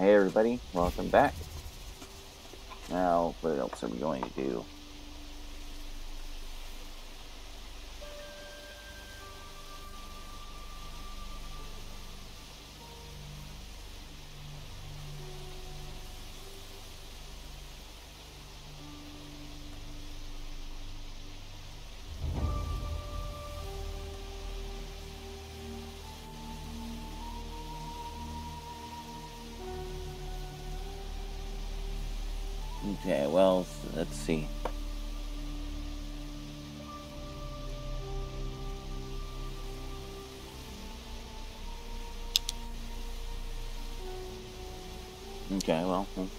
Hey everybody, welcome back. Now, what else are we going to do? Well,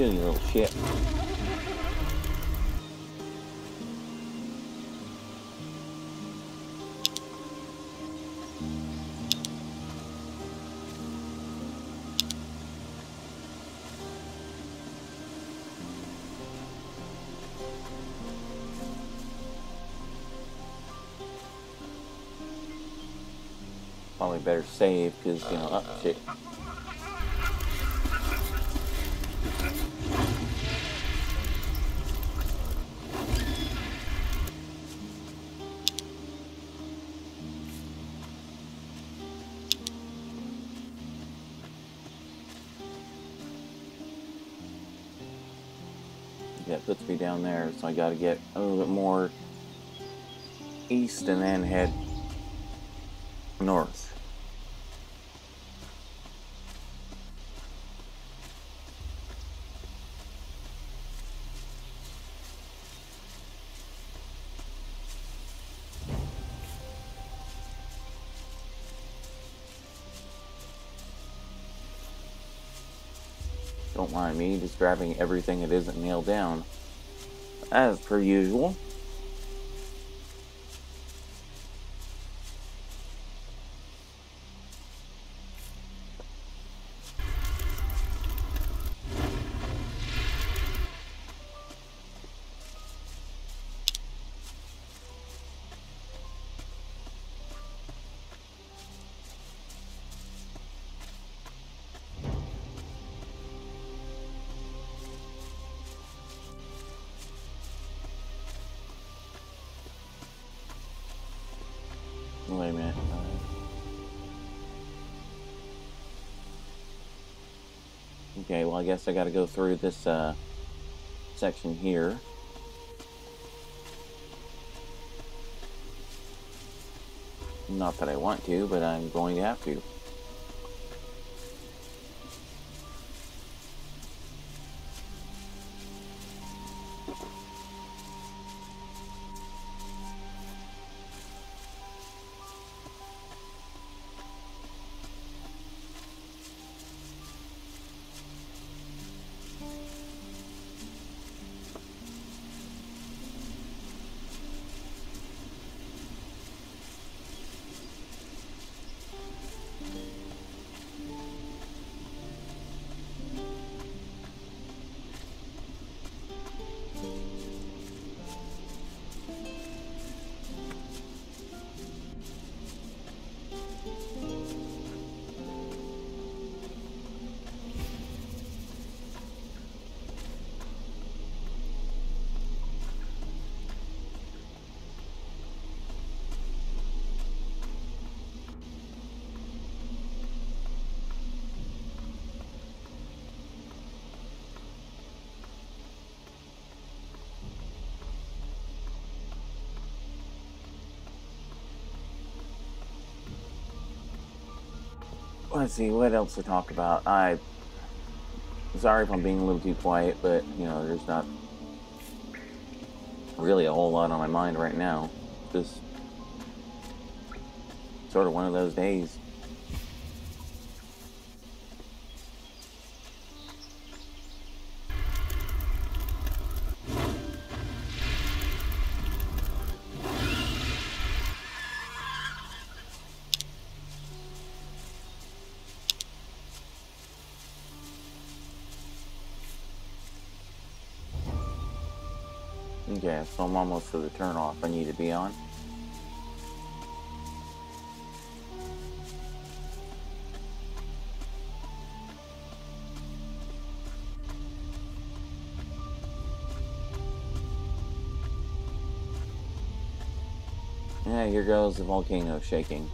Stealing your little shit. Probably better save because, you know, oh shit. Down there, so I gotta get a little bit more east and then head north. Don't mind me, just grabbing everything that isn't nailed down. As per usual. I guess I gotta go through this uh, section here. Not that I want to, but I'm going to have to. Let's see what else to talk about. I sorry if I'm being a little too quiet, but you know, there's not really a whole lot on my mind right now. Just sort of one of those days. Okay, so I'm almost to the turn off I need to be on. Yeah, here goes the volcano shaking.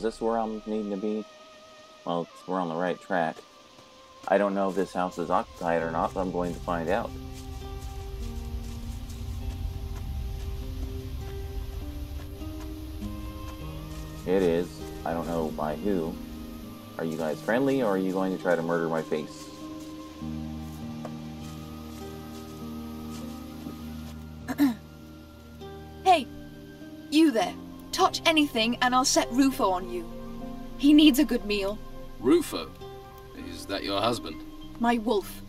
Is this where I'm needing to be? Well, we're on the right track. I don't know if this house is occupied or not, but I'm going to find out. It is. I don't know by who. Are you guys friendly, or are you going to try to murder my face? Anything and I'll set Rufo on you. He needs a good meal. Rufo? Is that your husband? My wolf.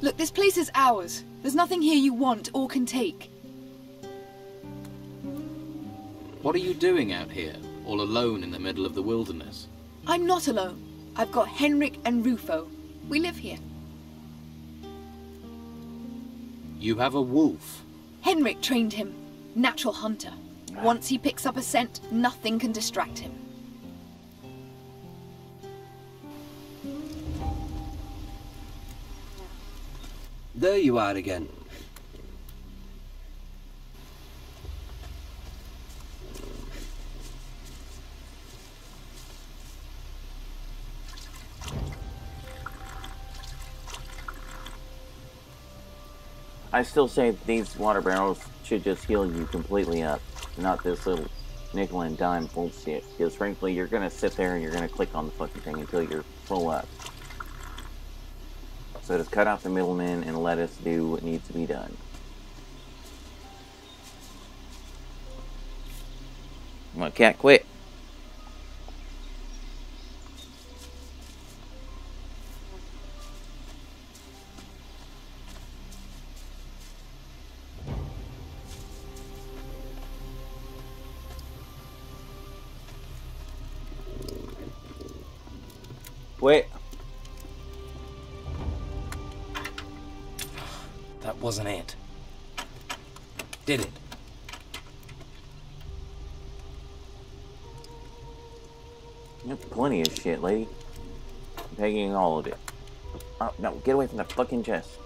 Look, this place is ours. There's nothing here you want or can take. What are you doing out here, all alone in the middle of the wilderness? I'm not alone. I've got Henrik and Rufo. We live here. You have a wolf. Henrik trained him. Natural hunter. Once he picks up a scent, nothing can distract him. There you are again. I still say these water barrels should just heal you completely up, not this little nickel and dime bullshit. Because frankly, you're gonna sit there and you're gonna click on the fucking thing until you're full up. So just cut out the middleman and let us do what needs to be done. My cat quit. No, get away from that fucking chest.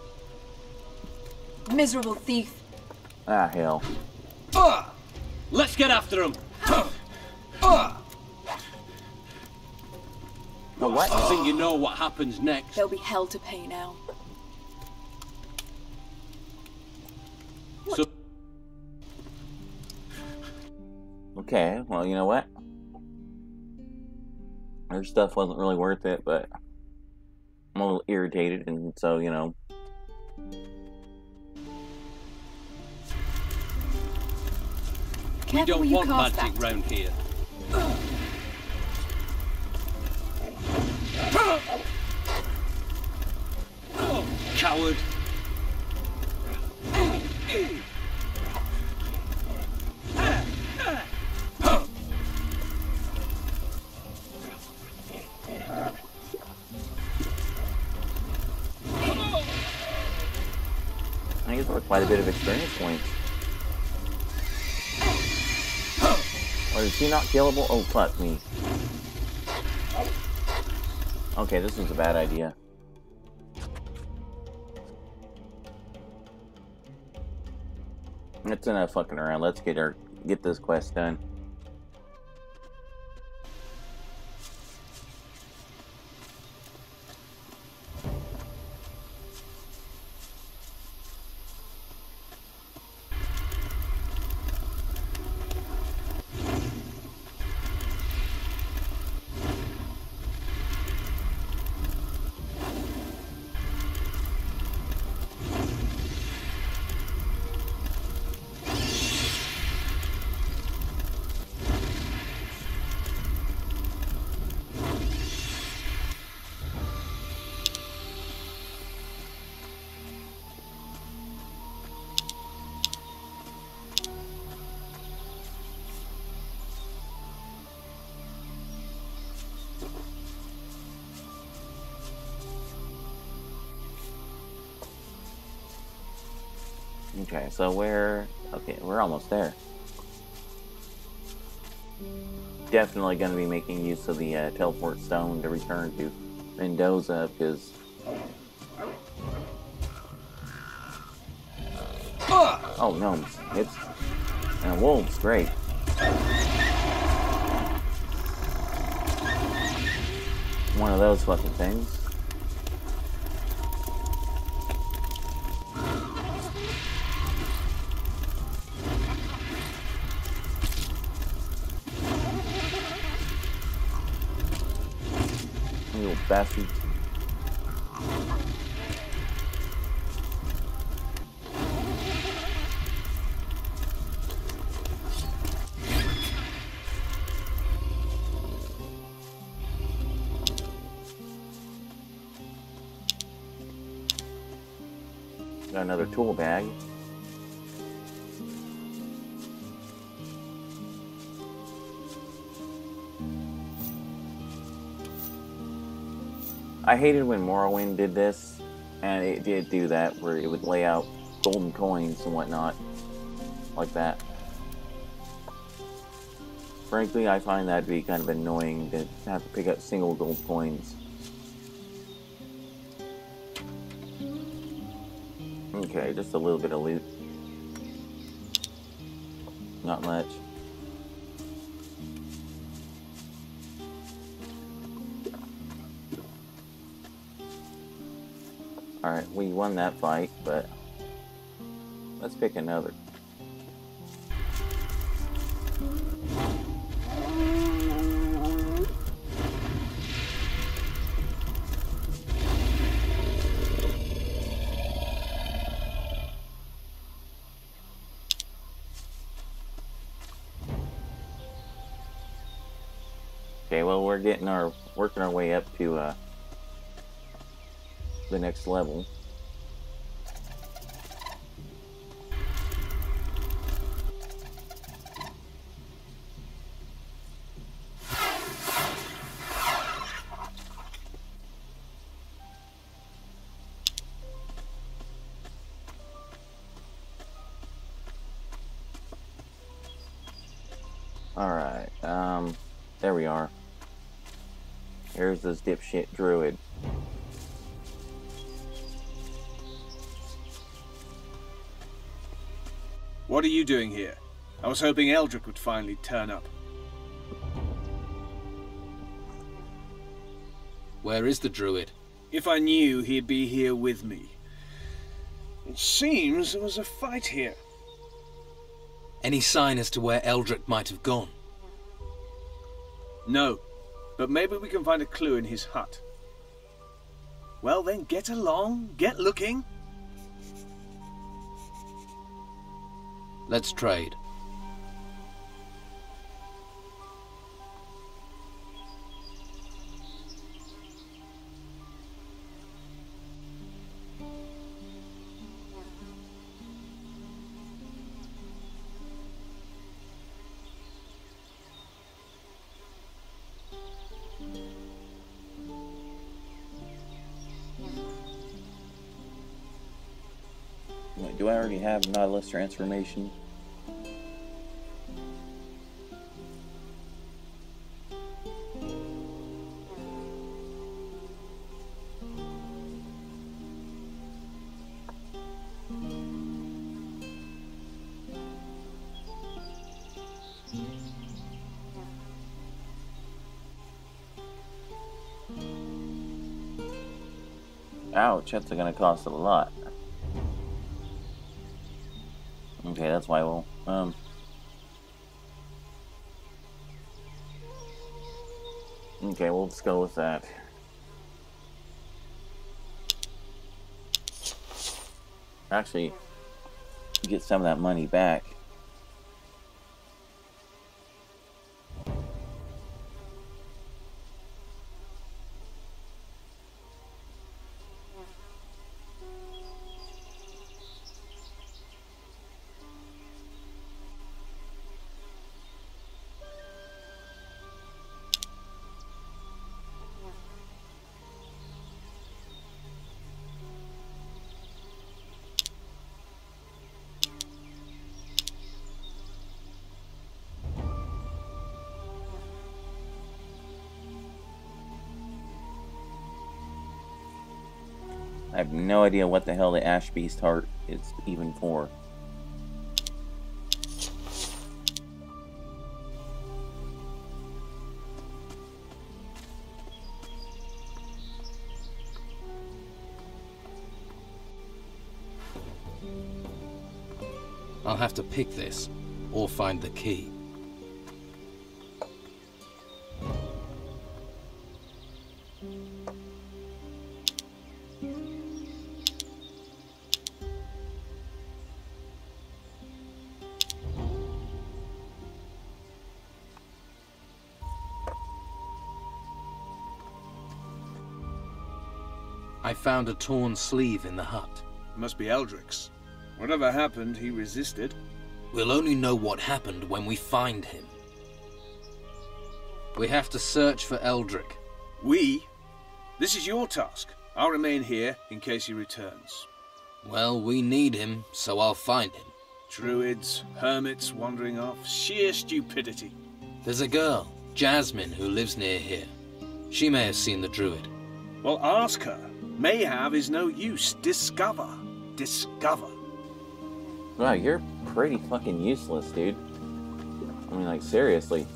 Miserable thief. Ah, hell. Let's get after him. No, what? I think you know what happens next. There'll be hell to pay now. So, Okay, well, you know what? Her stuff wasn't really worth it, but I'm a little irritated, and so, you know. we Careful don't you want cast magic that. round here. Coward. Quite a bit of experience points. Or is he not killable? Oh, fuck me. Okay, this is a bad idea. It's enough fucking around. Let's get our get this quest done. Okay, so we're okay. We're almost there. Definitely going to be making use of the uh, teleport stone to return to Mendoza because. Oh no, it's and wolves, great. One of those fucking things. Bastard. Got another tool bag. I hated when Morrowind did this, and it did do that, where it would lay out golden coins and whatnot, like that. Frankly, I find that to be kind of annoying to have to pick up single gold coins. Okay, just a little bit of loot. Not much. Alright, we won that fight, but let's pick another. Okay, well we're getting our working our way up to uh the next level. Alright, um, there we are. Here's this dipshit druid. What are you doing here? I was hoping Eldric would finally turn up. Where is the druid? If I knew, he'd be here with me. It seems there was a fight here. Any sign as to where Eldric might have gone? No, but maybe we can find a clue in his hut. Well then, get along, get looking. Let's trade. Have Nautilus transformation? Ouch, that's gonna cost a lot. Okay, that's why we'll, um... Okay, we'll just go with that. Actually, get some of that money back. No idea what the hell the Ash Beast heart is even for. I'll have to pick this, or find the key. Found a torn sleeve in the hut. It Must be Eldric's. Whatever happened, he resisted. We'll only know what happened when we find him. We have to search for Eldric. We? This is your task. I'll remain here in case he returns. Well, we need him, so I'll find him. Druids, hermits wandering off, sheer stupidity. There's a girl, Jasmine, who lives near here. She may have seen the druid. Well, ask her. May have is no use. Discover. Discover. Wow, you're pretty fucking useless, dude. I mean, like, seriously.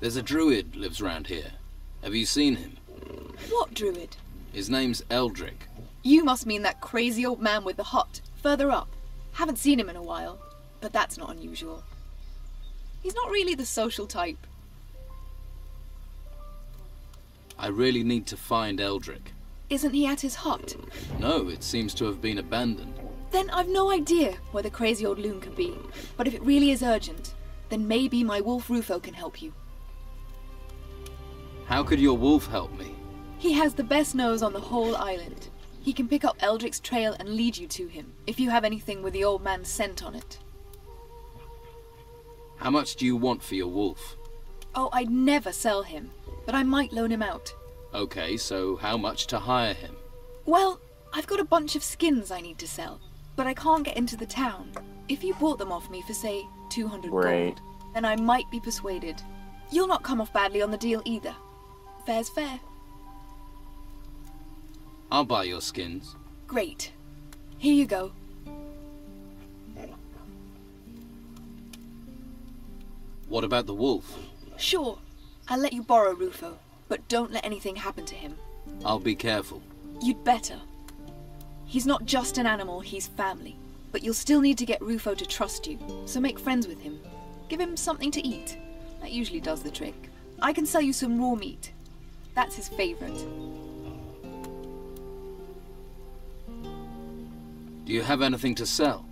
There's a druid lives round here. Have you seen him? What druid? His name's Eldric. You must mean that crazy old man with the hut, further up. Haven't seen him in a while, but that's not unusual. He's not really the social type. I really need to find Eldric. Isn't he at his hut? No, it seems to have been abandoned. Then I've no idea where the crazy old loon could be. But if it really is urgent, then maybe my wolf Rufo can help you. How could your wolf help me? He has the best nose on the whole island. He can pick up Eldric's trail and lead you to him, if you have anything with the old man's scent on it. How much do you want for your wolf? Oh, I'd never sell him, but I might loan him out. Okay, so how much to hire him? Well, I've got a bunch of skins I need to sell, but I can't get into the town. If you bought them off me for, say, 200 Right. gold, then I might be persuaded. You'll not come off badly on the deal either. Fair's fair. I'll buy your skins. Great. Here you go. What about the wolf? Sure, I'll let you borrow Rufo, but don't let anything happen to him. I'll be careful. You'd better. He's not just an animal, he's family. But you'll still need to get Rufo to trust you, so make friends with him. Give him something to eat. That usually does the trick. I can sell you some raw meat. That's his favorite. Do you have anything to sell?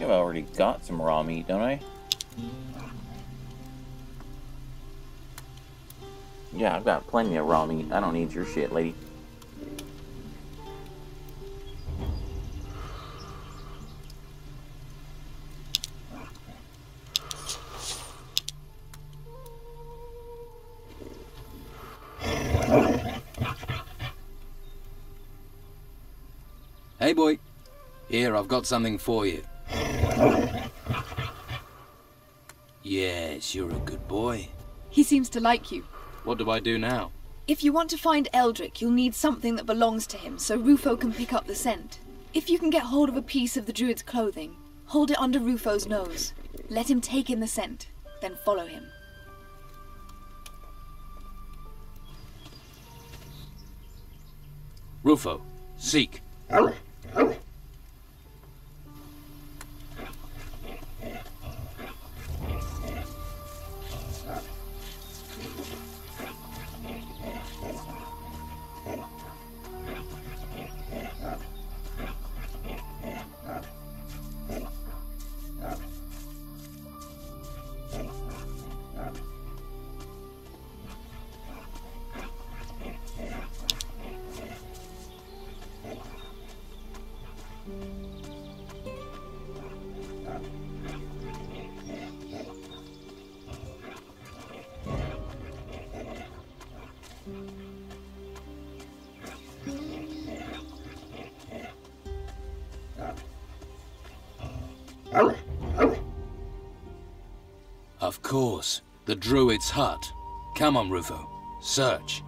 I've already got some raw meat, don't I? Yeah, I've got plenty of raw meat. I don't need your shit, lady. I've got something for you. Yes, you're a good boy. He seems to like you. What do I do now? If you want to find Eldric, you'll need something that belongs to him so Rufo can pick up the scent. If you can get hold of a piece of the druid's clothing, hold it under Rufo's nose. Let him take in the scent, then follow him. Rufo, seek. Of course, the druid's hut. Come on, Rufo. Search.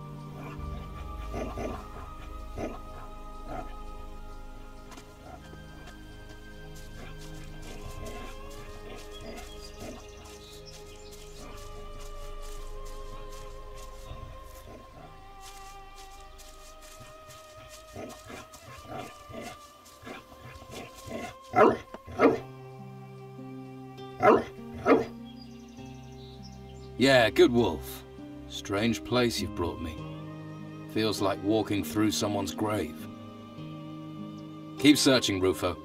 Strange place you've brought me. Feels like walking through someone's grave. Keep searching, Rufo.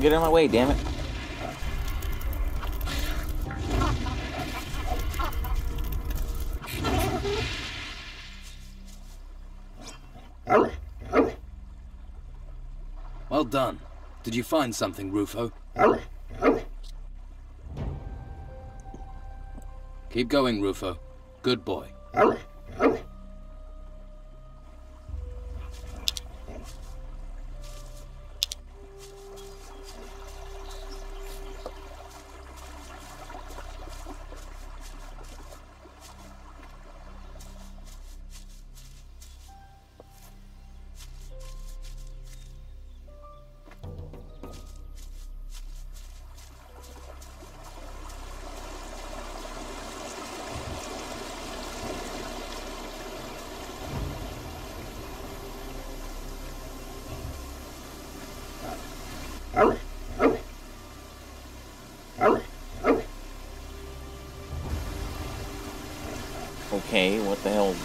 Don't get in my way, damn it. Well done. Did you find something, Rufo? Keep going, Rufo. Good boy.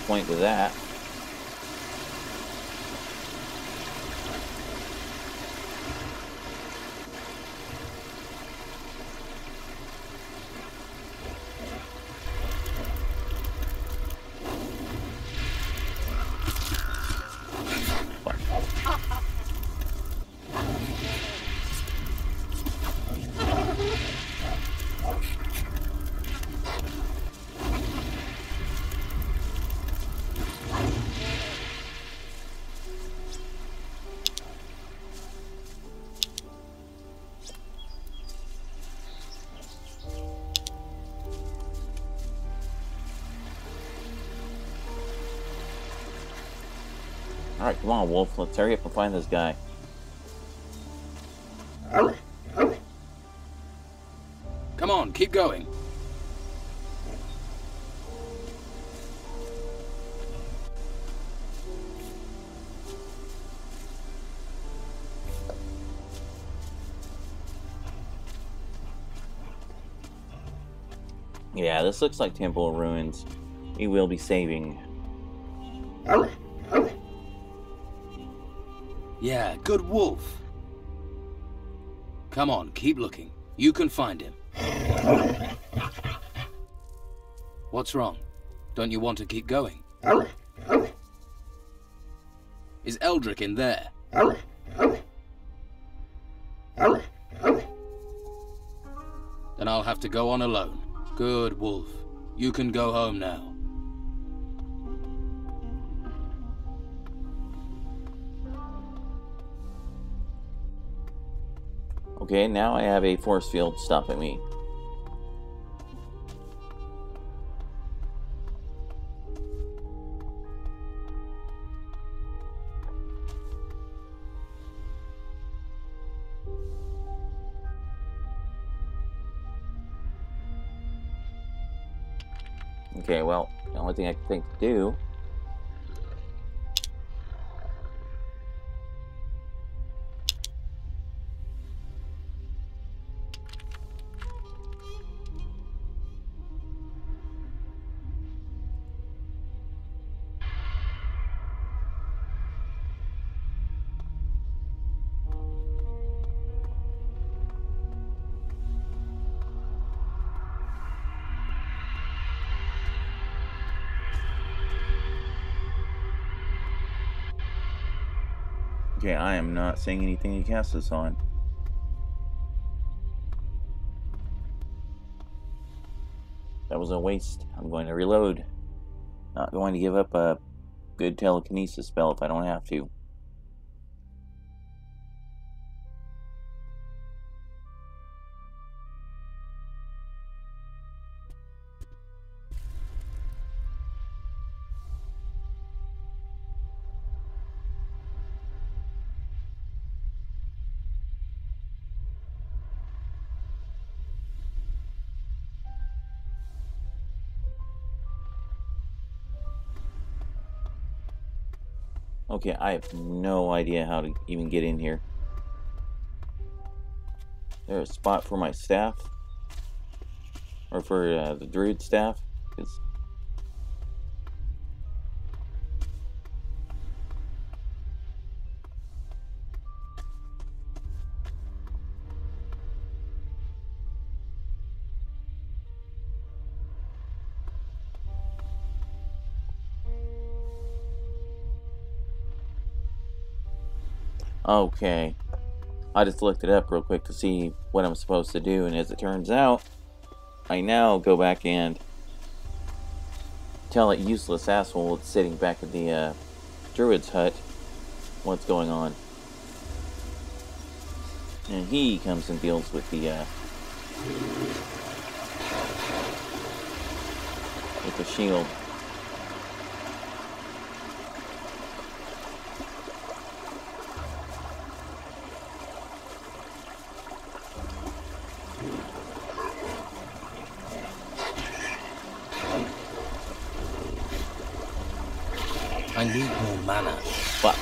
Point to that? Alright, come on, Wolf. Let's hurry up and find this guy. Come on, keep going. Yeah, this looks like Temple of Ruins. We will be saving. Yeah, good wolf. Come on, keep looking. You can find him. What's wrong? Don't you want to keep going? Is Eldric in there? Then I'll have to go on alone. Good wolf. You can go home now. Okay, now I have a force field stopping me. Okay, well, the only thing I can think to do not seeing anything to cast this on. That was a waste. I'm going to reload. Not going to give up a good telekinesis spell if I don't have to. Okay, I have no idea how to even get in here. There a spot for my staff? Or for uh, the druid staff? 'Cause- Okay. I just looked it up real quick to see what I'm supposed to do, and as it turns out, I now go back and tell that useless asshole sitting back at the uh, druid's hut what's going on. And he comes and deals with the uh, with the shield. I need more mana. But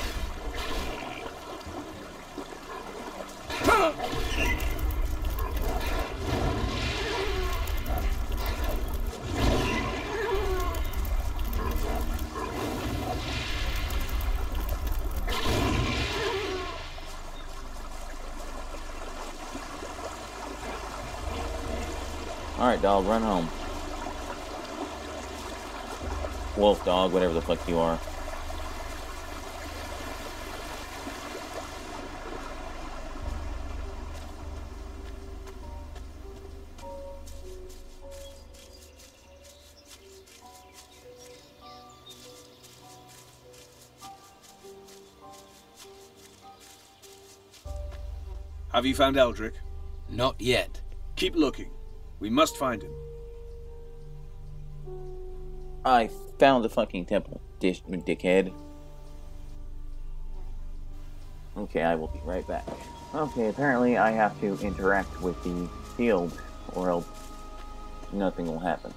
Alright, dog, run home. Wolf dog, whatever the fuck you are. Have you found Eldric? Not yet. Keep looking. We must find him. I found the fucking temple, dish, dickhead. Okay, I will be right back. Okay, apparently I have to interact with the field, or else nothing will happen.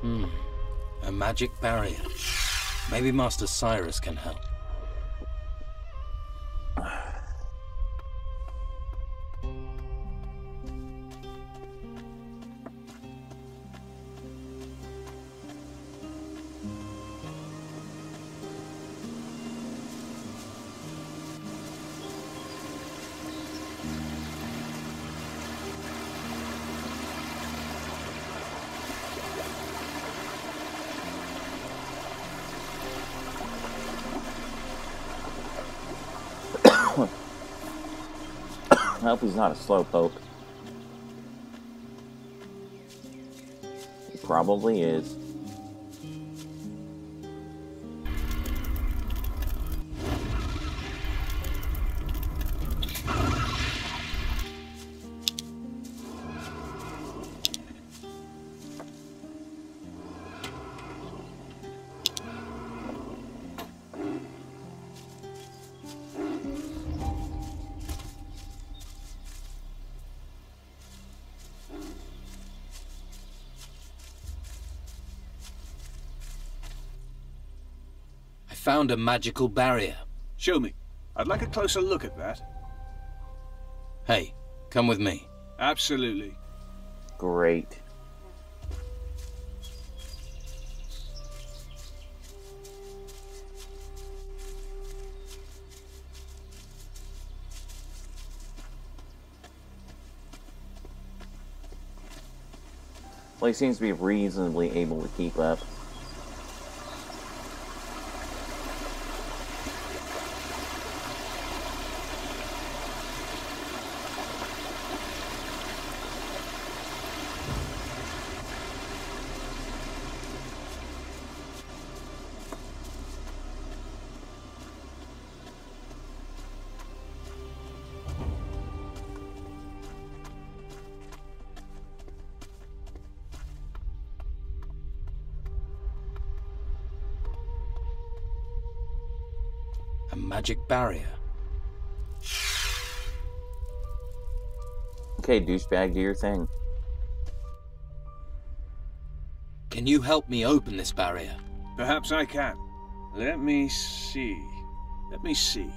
Hmm. A magic barrier. Maybe Master Cyrus can help. He's not a slowpoke. He probably is. Found a magical barrier. Show me. I'd like a closer look at that. Hey, come with me. Absolutely. Great. Well, he seems to be reasonably able to keep up. Magic barrier. Okay, douchebag, do your thing. Can you help me open this barrier? Perhaps I can. Let me see. Let me see.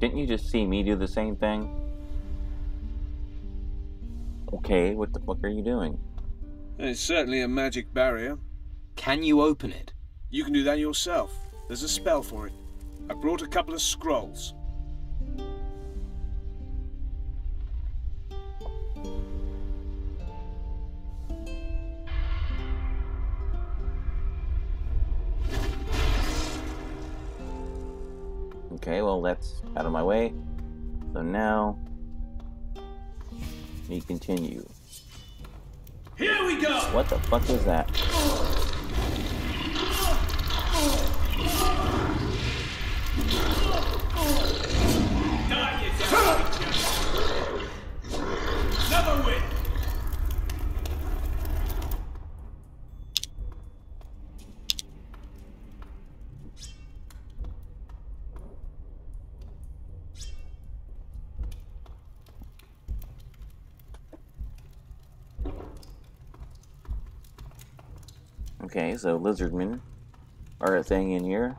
Didn't you just see me do the same thing? Okay, what the fuck are you doing? It's certainly a magic barrier. Can you open it? You can do that yourself. There's a spell for it. I brought a couple of scrolls. Okay, well, that's out of my way. So now, we continue. Here we go! What the fuck is that? Die! Another win! Okay, so lizardmen are a thing in here.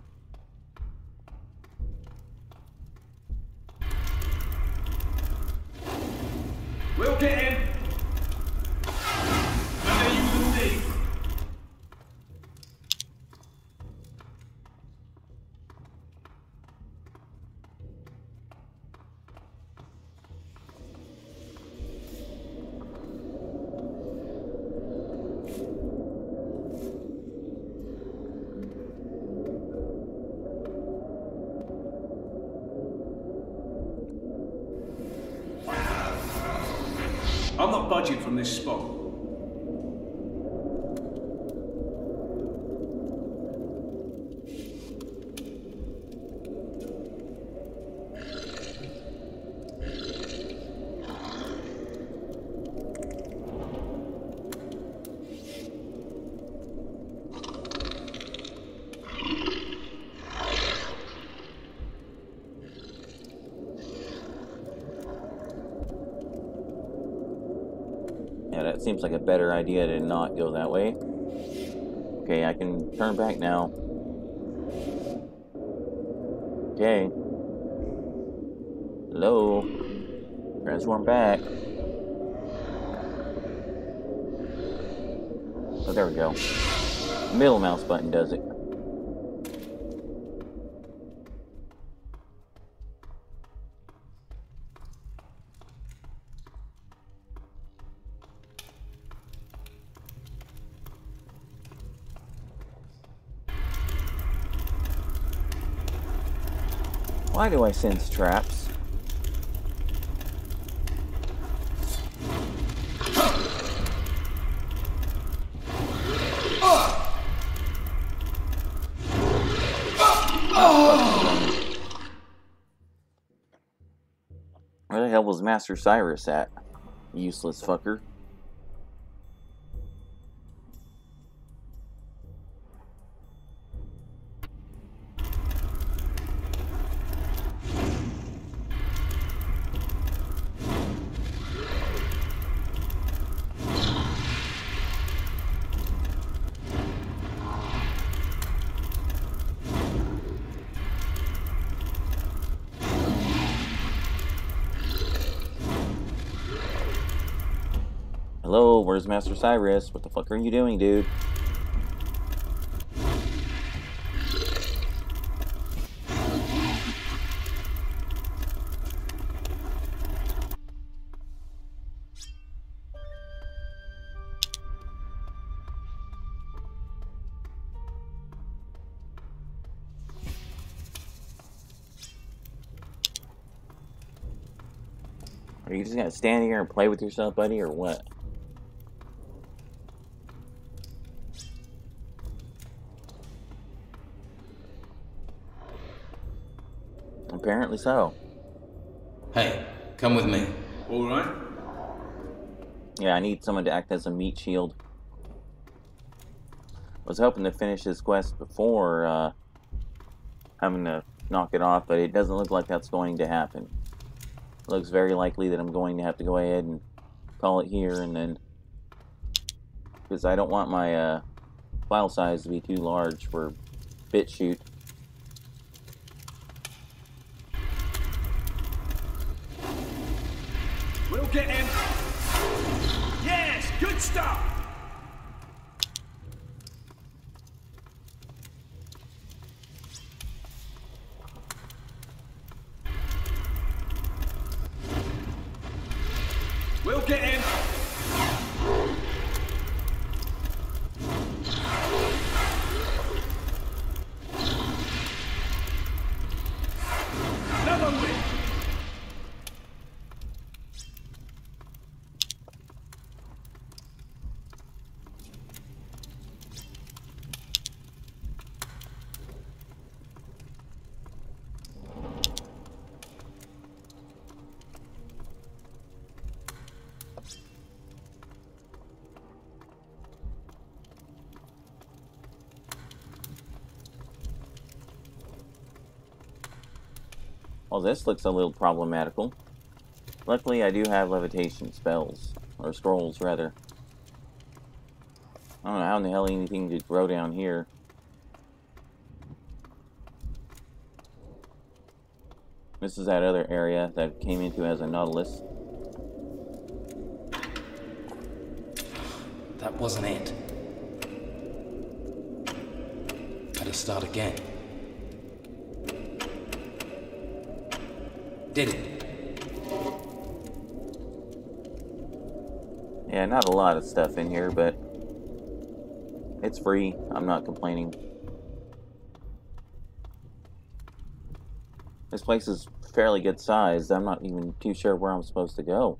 Spot. Yeah, that seems like a better idea to not go that way. Okay, I can turn back now. Okay. Hello. Transform back. Oh, there we go. Middle mouse button does it. Why do I sense traps? Where the hell was Master Cyrus at? Useless fucker. Where's Master Cyrus? What the fuck are you doing, dude? Are you just gonna stand here and play with yourself, buddy, or what? Apparently so. Hey, come with me. All right. Yeah, I need someone to act as a meat shield. I Was hoping to finish this quest before uh, having to knock it off, but it doesn't look like that's going to happen. looks very likely that I'm going to have to go ahead and call it here, and then because I don't want my uh, file size to be too large for BitChute. We'll get him. Well, this looks a little problematical. Luckily, I do have levitation spells. Or scrolls, rather. I don't know how in the hell anything could grow down here. This is that other area that came into as a Nautilus. That wasn't it. Better start again. Did it. Yeah, not a lot of stuff in here, but it's free. I'm not complaining. This place is fairly good sized. I'm not even too sure where I'm supposed to go.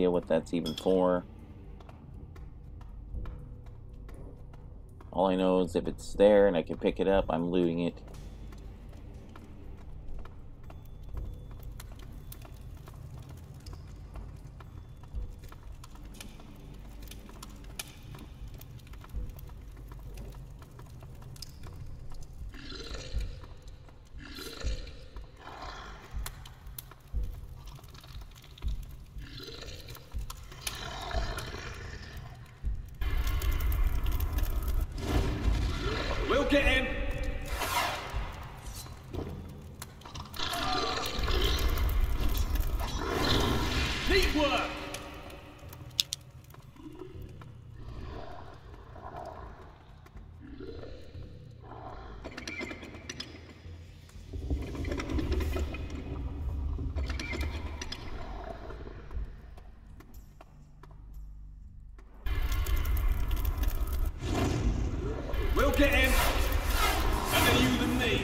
Idea what that's even for. All I know is if it's there and I can pick it up, I'm looting it. Neat work! We'll get him! Better you than me!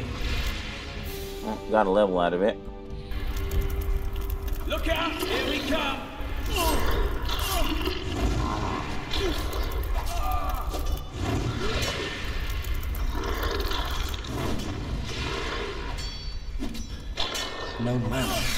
Well, got a level out of it. Look out! Here we come! No manner.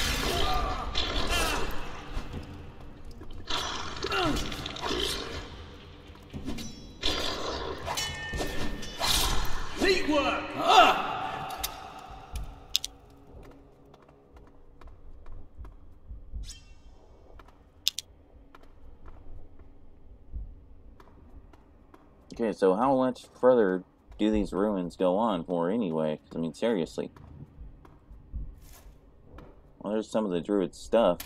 So how much further do these ruins go on for anyway? I mean, seriously. Well, there's some of the druid stuff.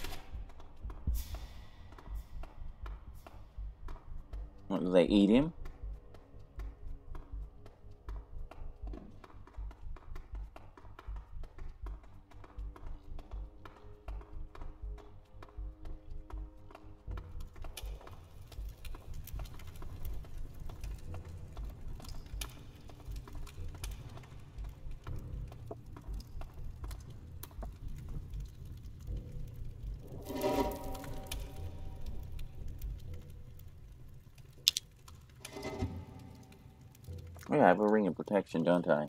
What, do they eat him? Yeah, I have a ring of protection, don't I?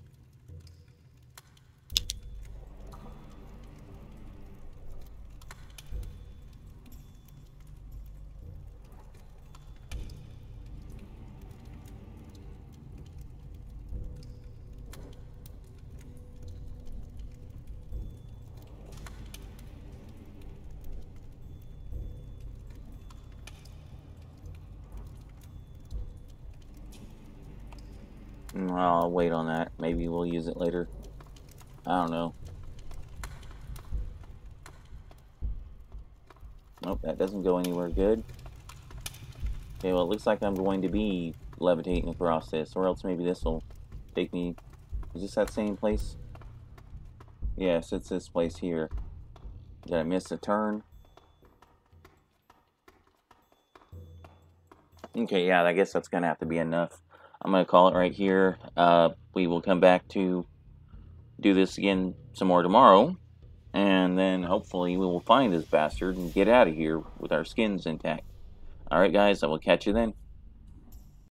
Mm, I'll wait on that. Maybe we'll use it later. I don't know. Nope, that doesn't go anywhere good. Okay, well, it looks like I'm going to be levitating across this, or else maybe this will take me... Is this that same place? Yes, it's this place here. Did I miss a turn? Okay, yeah, I guess that's going to have to be enough. I'm going to call it right here. Uh, we will come back to do this again some more tomorrow. And then hopefully we will find this bastard and get out of here with our skins intact. Alright, guys, I will catch you then.